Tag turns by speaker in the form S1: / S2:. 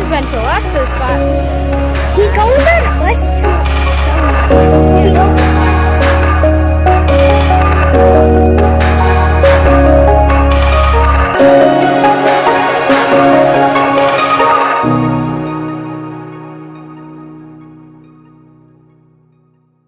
S1: We've been to lots of spots. He
S2: goes on a list.